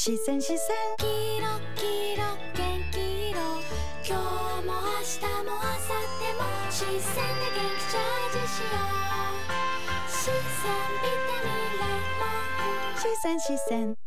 視線視線キロキロ元気色今日も明日も明後日も視線で元気チャージしよう。視線ミンレモン視線視線